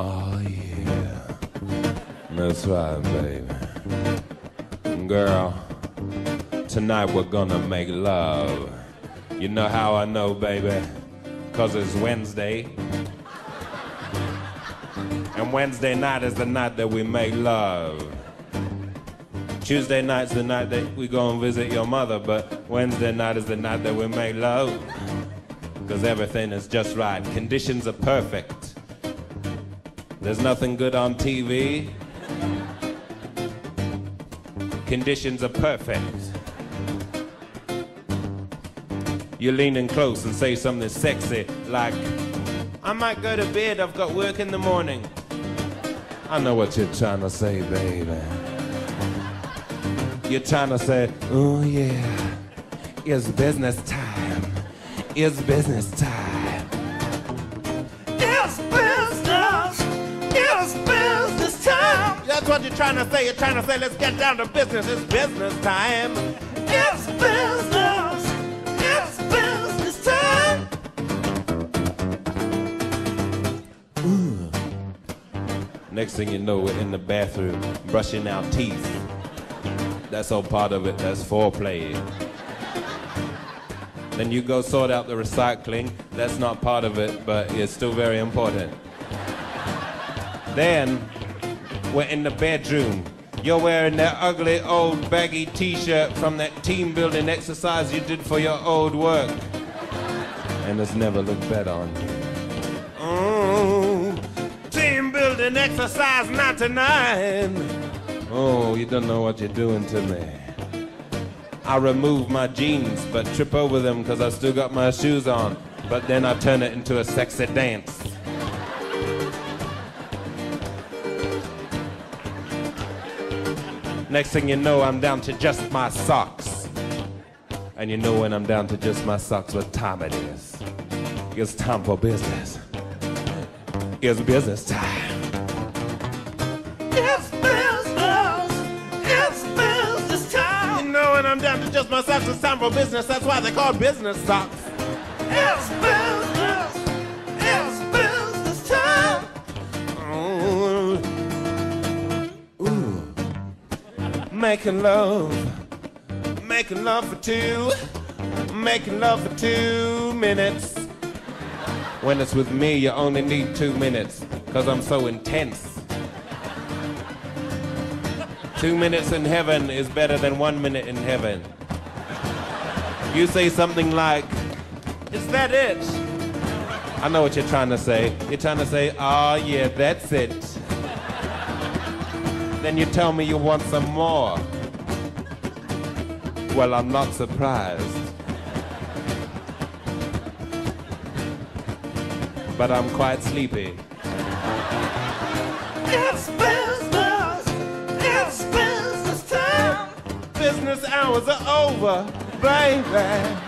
Oh, That's right, baby. Girl, tonight we're gonna make love. You know how I know, baby? Cause it's Wednesday. And Wednesday night is the night that we make love. Tuesday night's the night that we go and visit your mother, but Wednesday night is the night that we make love. Cause everything is just right. Conditions are perfect. There's nothing good on TV. Conditions are perfect. You lean in close and say something sexy like, I might go to bed, I've got work in the morning. I know what you're trying to say, baby. You're trying to say, oh yeah, it's business time. It's business time. What you're trying to say. You're trying to say, let's get down to business. It's business time. It's business. It's business time. Next thing you know, we're in the bathroom brushing our teeth. That's all part of it. That's foreplay. Then you go sort out the recycling. That's not part of it, but it's still very important. Then we're in the bedroom. You're wearing that ugly old baggy t-shirt from that team building exercise you did for your old work. And it's never looked better on you. Oh, team building exercise 99. Oh, you don't know what you're doing to me. I remove my jeans, but trip over them because I still got my shoes on. But then I turn it into a sexy dance. Next thing you know, I'm down to just my socks. And you know when I'm down to just my socks, what time it is. It's time for business. It's business time. It's business. It's business time. You know when I'm down to just my socks, it's time for business. That's why they call business socks. It's business. Making love. Making love for two. Making love for two minutes. When it's with me, you only need two minutes. Cause I'm so intense. Two minutes in heaven is better than one minute in heaven. You say something like, Is that it? I know what you're trying to say. You're trying to say, oh yeah, that's it. Then you tell me you want some more. Well, I'm not surprised. But I'm quite sleepy. It's business. It's business time. Business hours are over, baby.